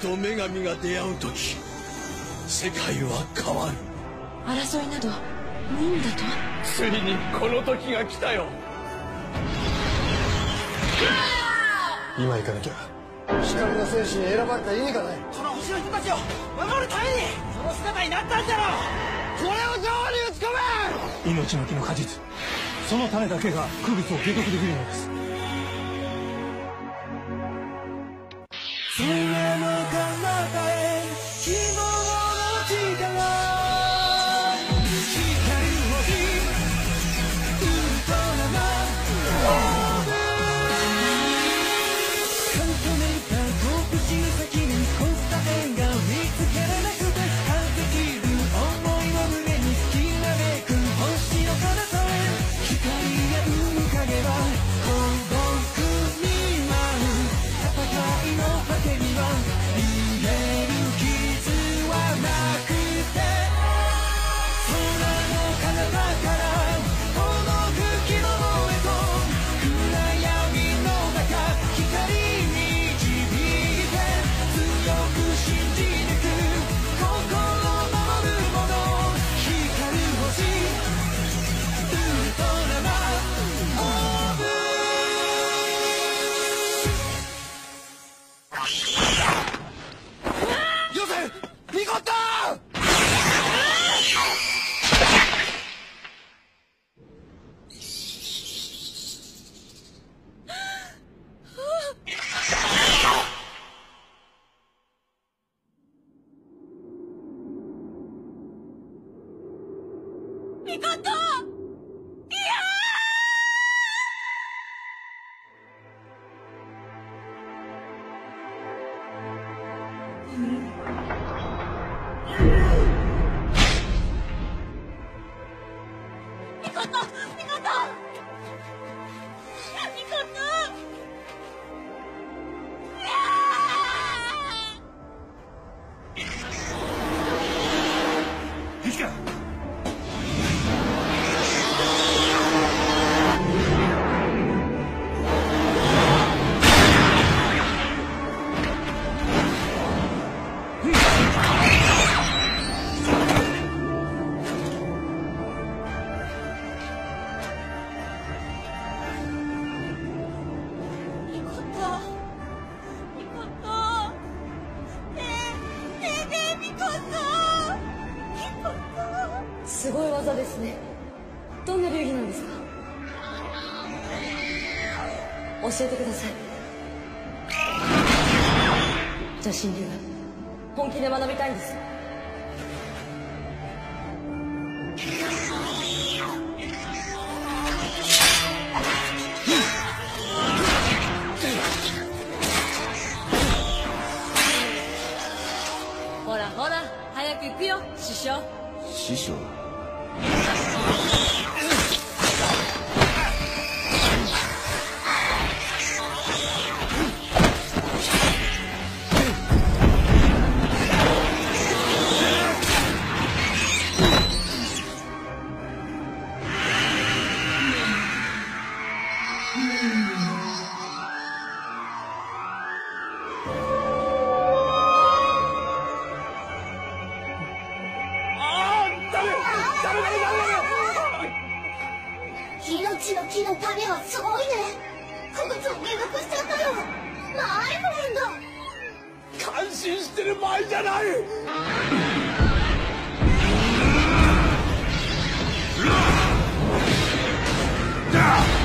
と女神が出会う時世界は変わる争いなど無意味だとついにこの時が来たよ今行かなきゃ光の戦士に選ばれた意味がないこの星の人たちを守るためにその姿になったんだろうこれを女王に打ち込め命の木の果実その種だけが区別を計画できるのですそれの彼 すごい技ですね。どんな流儀なんですか？教えてください。邪神流本気で学びたいんです。ほらほら早く行くよ師匠。師匠？down!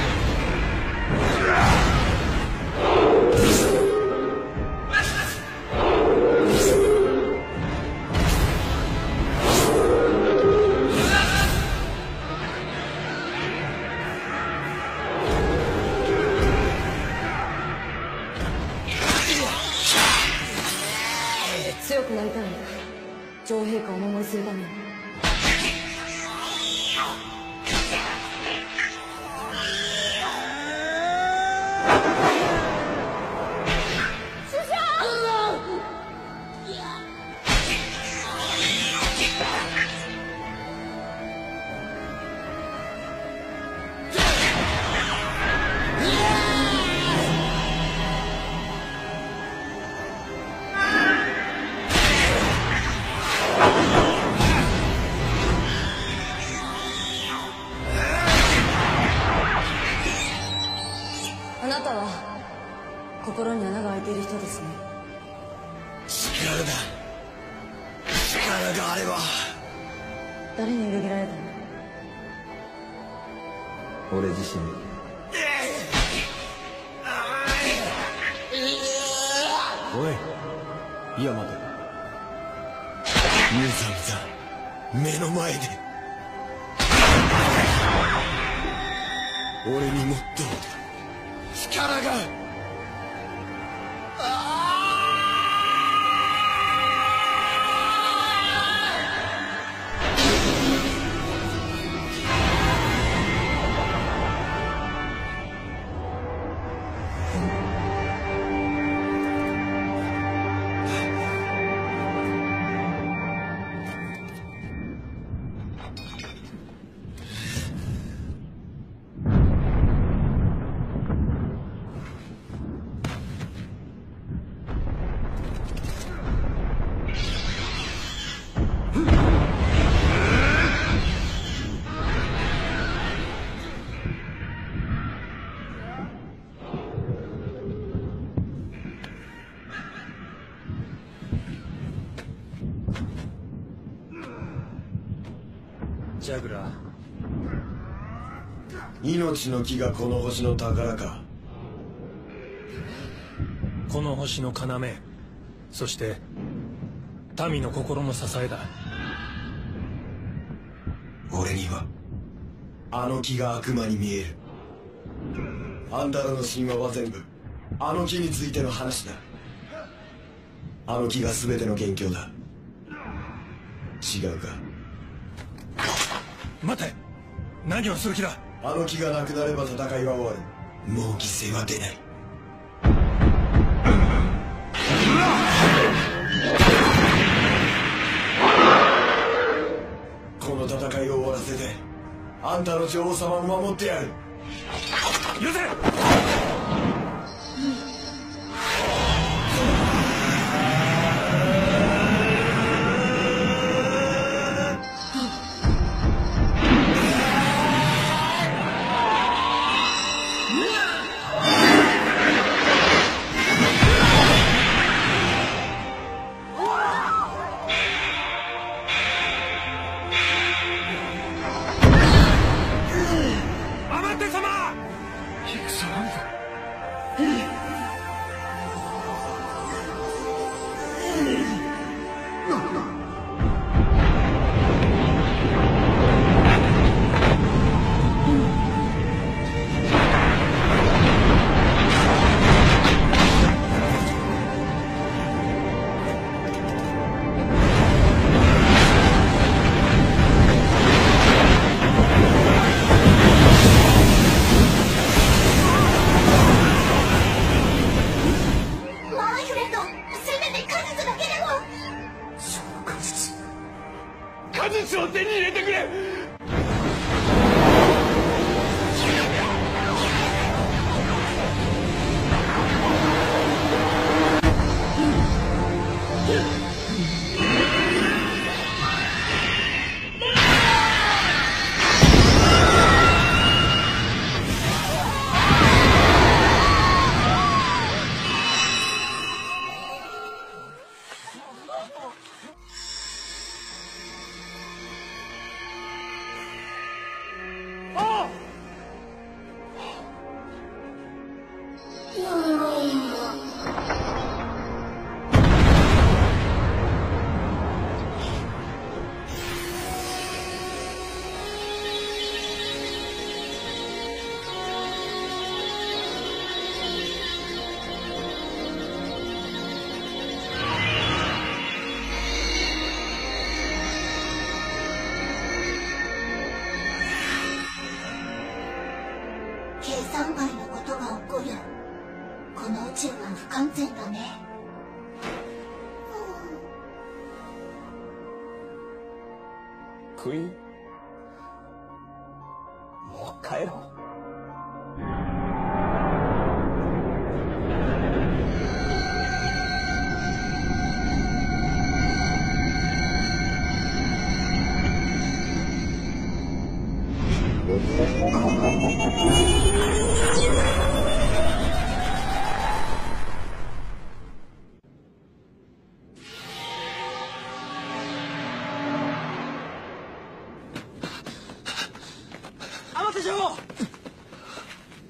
俺にもっと力がジャグラー命の木がこの星の宝か。この星の要。そして民の心の支えだ。俺にはあの木が悪魔に見える。あんたらの神話は全部あの木についての話だ。あの木が全ての元凶だ。違うか待て。何をする気だ？あの木がなくなれば戦いは終わる。もう犠牲は出ない。この戦いを終わらせてあんたの女王様を守ってやる。許せマ果実を手に入れてくれ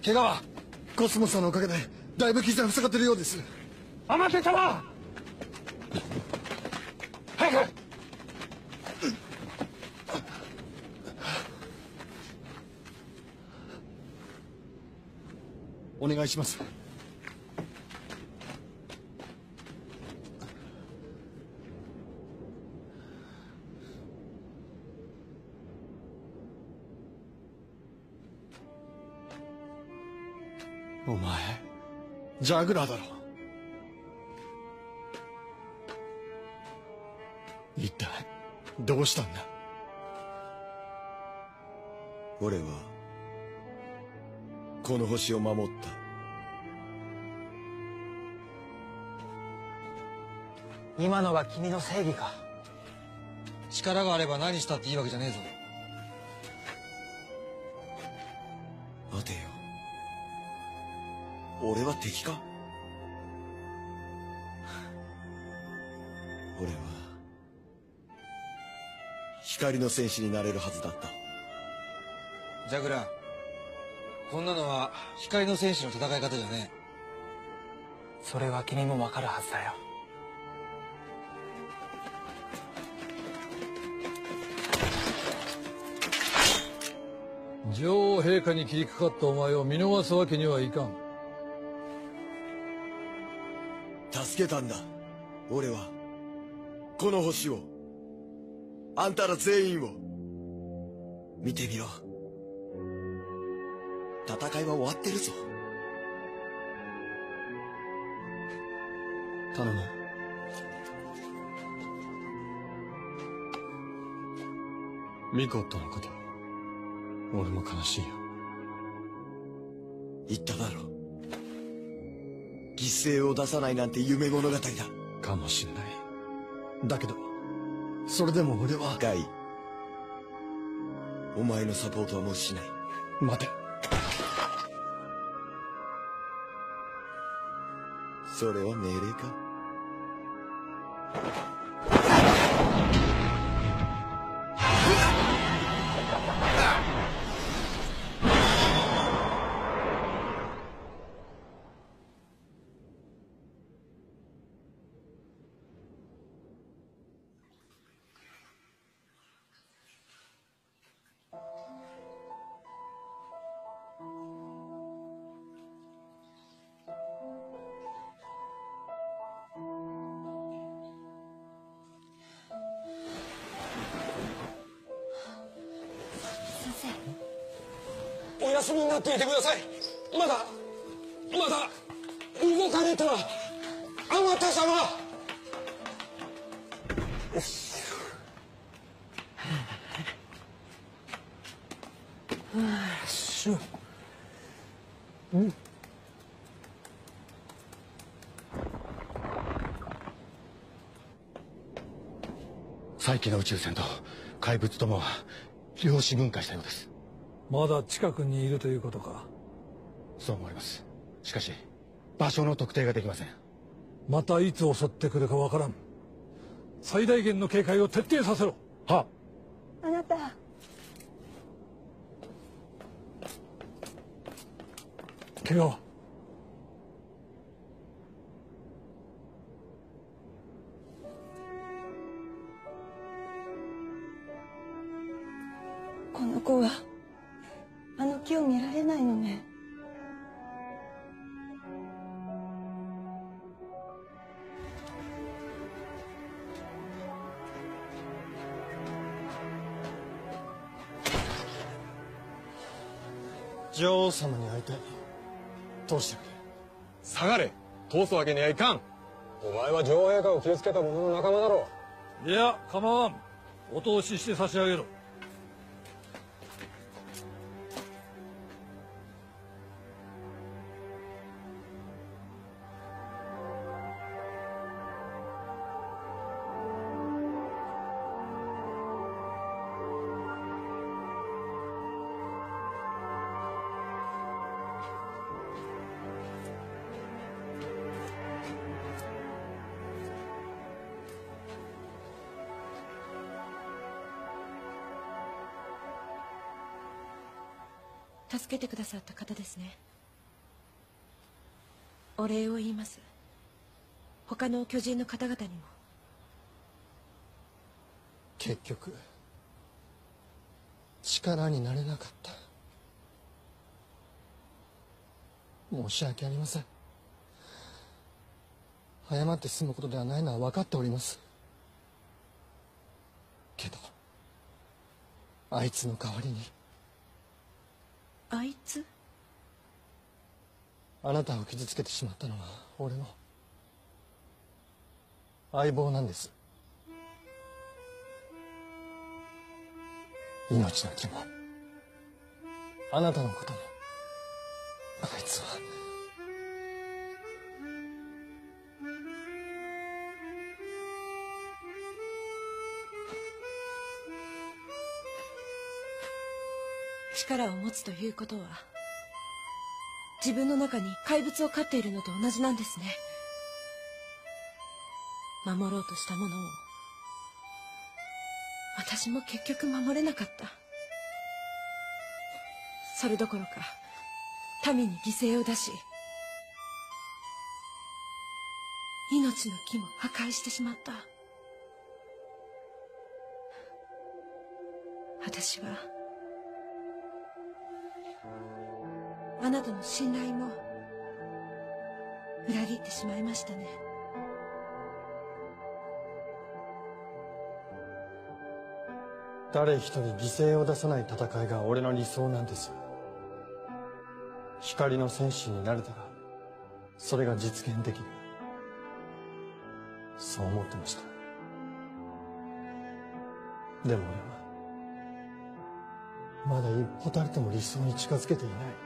怪我はコスモさんのおかげでだいぶ傷が塞がってるようです。天瀬様！願いします。お前ジャグラーだろ。一体どうしたんだ？俺はこの星を守った。今のが君の正義か。力があれば何したっていいわけじゃねえぞ。待てよ。俺は敵か？俺は光の戦士になれるはずだった。ジャグラーこんなのは光の戦士の戦い方じゃねえ。それは君もわかるはずだよ女王陛下に切りかかったお前を見逃すわけにはいかん。助けたんだ。俺は。この星を。あんたら全員を。見てみろ戦いは終わってるぞ。頼む。ミコットのこと俺も悲しいよ。言っただろ。犠牲を出さないなんて夢物語だ。かもしんない。だけどそれでも俺は。ガイ。お前のサポートはもうしない。待て。それは命令か？休みになっていてくださいまだまだ動かれては天手様しゅ再起の宇宙船と怪物とも量子分解したようですまだ近くにいるということか？そう思われます。しかし場所の特定ができません。またいつ襲ってくるかわからん。最大限の警戒を徹底させろ。はあなた。怪我は女王様に会いたい。どうして？くれ下がれ。通すわけにはいかん。お前は女王陛下を傷つけた者の仲間だろいや構わん。お通しして差し上げろ助けてくださった方ですね。お礼を言います。他の巨人の方々にも。結局力になれなかった。申し訳ありません。謝って済むことではないのは分かっております。けどあいつの代わりにあいつ？あなたを傷つけてしまったのは俺の相棒なんです。命の木もあなたのこともあいつは力を持つということは自分の中に怪物を飼っているのと同じなんですね。守ろうとしたものを私も結局守れなかった。それどころか民に犠牲を出し命の木も破壊してしまった。私はあなたの信頼も裏切ってしまいましたね。誰一人犠牲を出さない戦いが俺の理想なんです。光の戦士になれたらそれが実現できる。そう思ってました。でも俺はまだ一歩たりとも理想に近づけていない。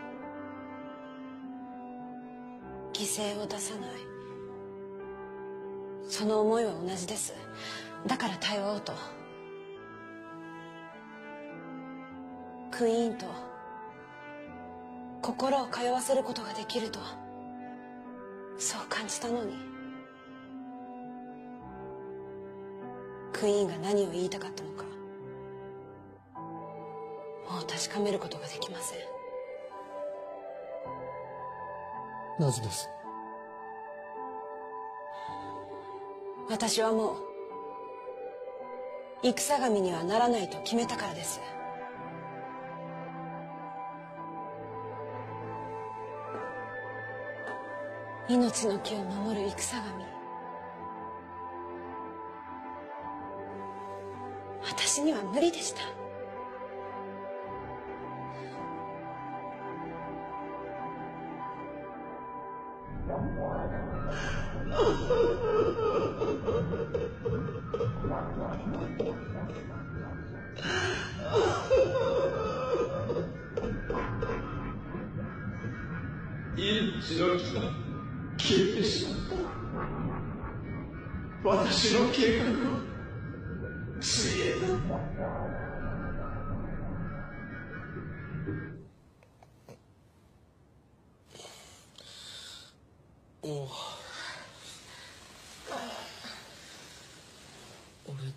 犠牲を出さない。その思いは同じです。だから頼ろうと。クイーンと。心を通わせることができると。そう感じたのに。クイーンが何を言いたかったのか。もう確かめることができません。なぜです？私はもう戦神にはならないと決めたからです。命の木を守る戦神。私には無理でした。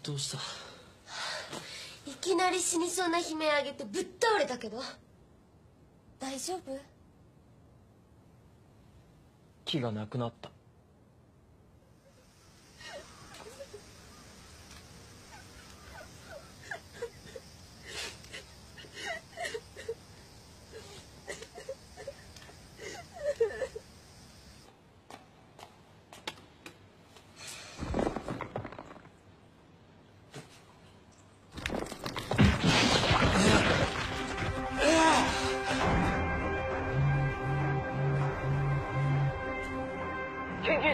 どうした？いきなり死にそうな悲鳴あげてぶっ倒れたけど。大丈夫？木がなくなった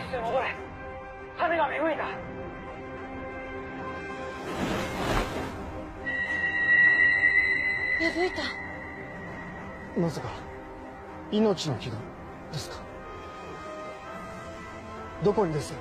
室へ戻れ。種が芽吹いた芽吹いた。まさか命の木がですか。どこにです？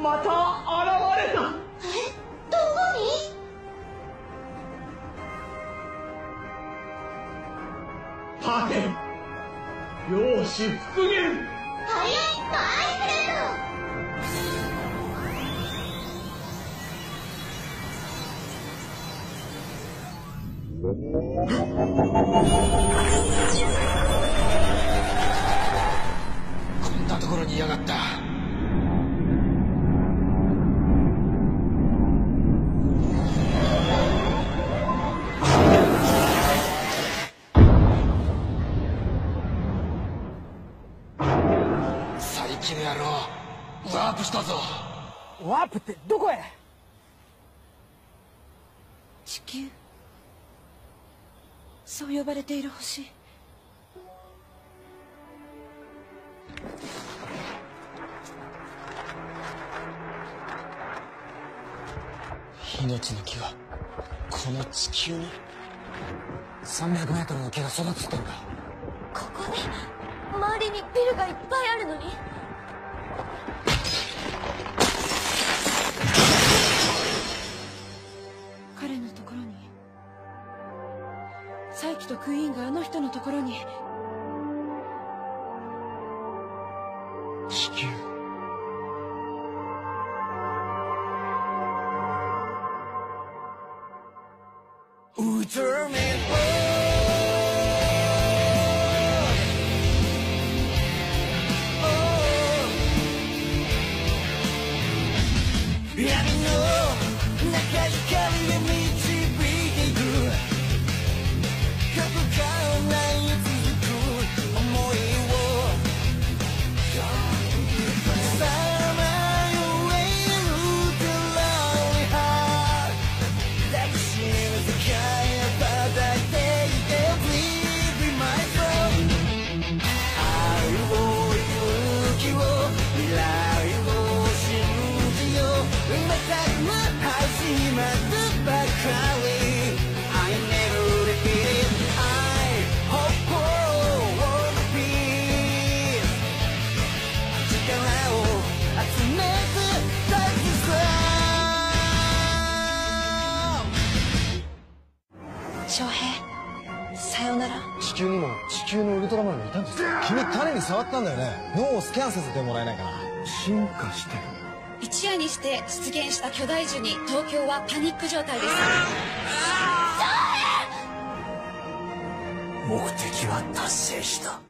また現れた。え？どこに？ハゲ容姿復元。早いマイフレンこワープしたぞ。ワープってどこへ？地球？そう呼ばれている星？命の木がこの地球に。300m の木が育つってんだ。ここで周りにビルがいっぱいあるのにクイーンがあの人のところに。球にも地球のウルトラマンがいたんですか君種に触ったんだよね。脳をスキャンさせてもらえないかな。進化してる。一夜にして出現した巨大樹に東京はパニック状態です。目的は達成した